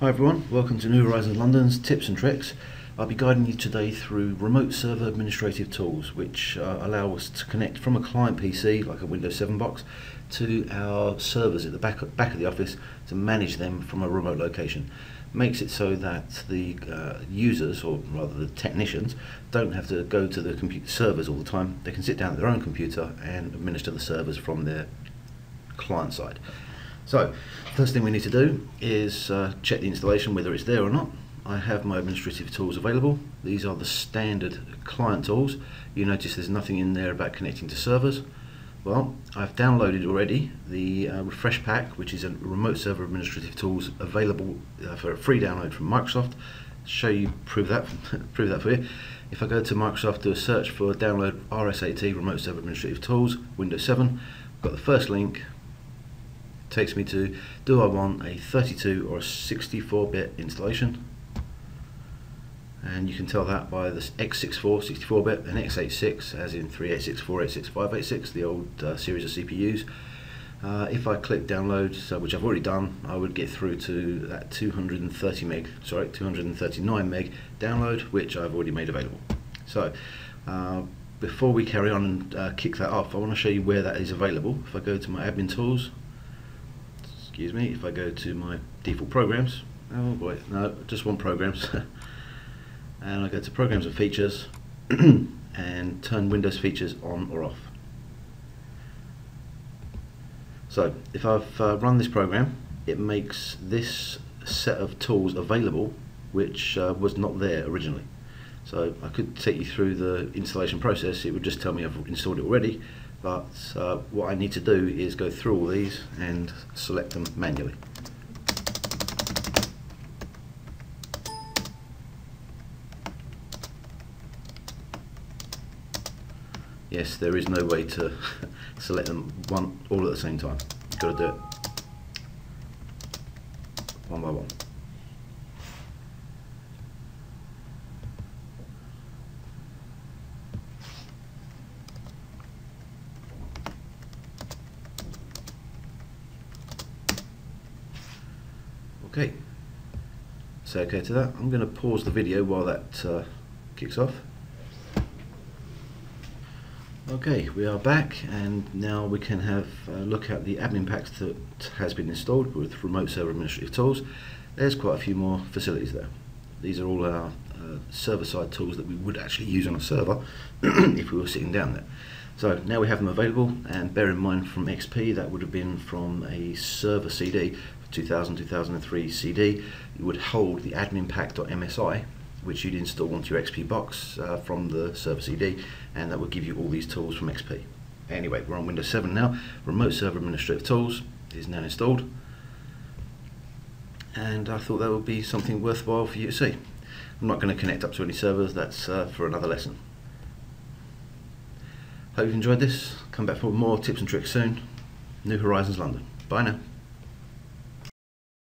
Hi everyone, welcome to New Horizons London's Tips and Tricks. I'll be guiding you today through remote server administrative tools which uh, allow us to connect from a client PC like a Windows 7 box to our servers at the back of, back of the office to manage them from a remote location. Makes it so that the uh, users, or rather the technicians, don't have to go to the computer servers all the time. They can sit down at their own computer and administer the servers from their client side. So, first thing we need to do is uh, check the installation, whether it's there or not. I have my administrative tools available. These are the standard client tools. You notice there's nothing in there about connecting to servers. Well, I've downloaded already the uh, Refresh Pack, which is a remote server administrative tools available uh, for a free download from Microsoft. Show you, prove that, prove that for you. If I go to Microsoft, do a search for download RSAT Remote Server Administrative Tools, Windows 7. I've got the first link, takes me to do I want a 32 or a 64 bit installation? And you can tell that by the x64 64 bit and x86 as in 386 486 586 the old uh, series of CPUs uh, if I click download so which I've already done I would get through to that 230 meg sorry 239 meg download which I've already made available. So uh, before we carry on and uh, kick that off I want to show you where that is available. If I go to my admin tools excuse me, if I go to my default programs, oh boy, no, just one programs, and I go to programs and features, and turn Windows features on or off. So, if I've uh, run this program, it makes this set of tools available, which uh, was not there originally. So I could take you through the installation process, it would just tell me I've installed it already, but uh, what I need to do is go through all these and select them manually. Yes, there is no way to select them one all at the same time. You've got to do it one by one. Okay, say okay to that. I'm going to pause the video while that uh, kicks off. Okay, we are back and now we can have a look at the admin packs that has been installed with remote server administrative tools. There's quite a few more facilities there. These are all our uh, server-side tools that we would actually use on a server if we were sitting down there. So now we have them available and bear in mind from XP that would have been from a server CD 2000-2003 CD, you would hold the adminpack.msi which you'd install onto your XP box uh, from the server CD and that would give you all these tools from XP. Anyway, we're on Windows 7 now. Remote Server Administrative Tools is now installed and I thought that would be something worthwhile for you to see. I'm not going to connect up to any servers, that's uh, for another lesson. Hope you've enjoyed this. Come back for more tips and tricks soon. New Horizons London. Bye now.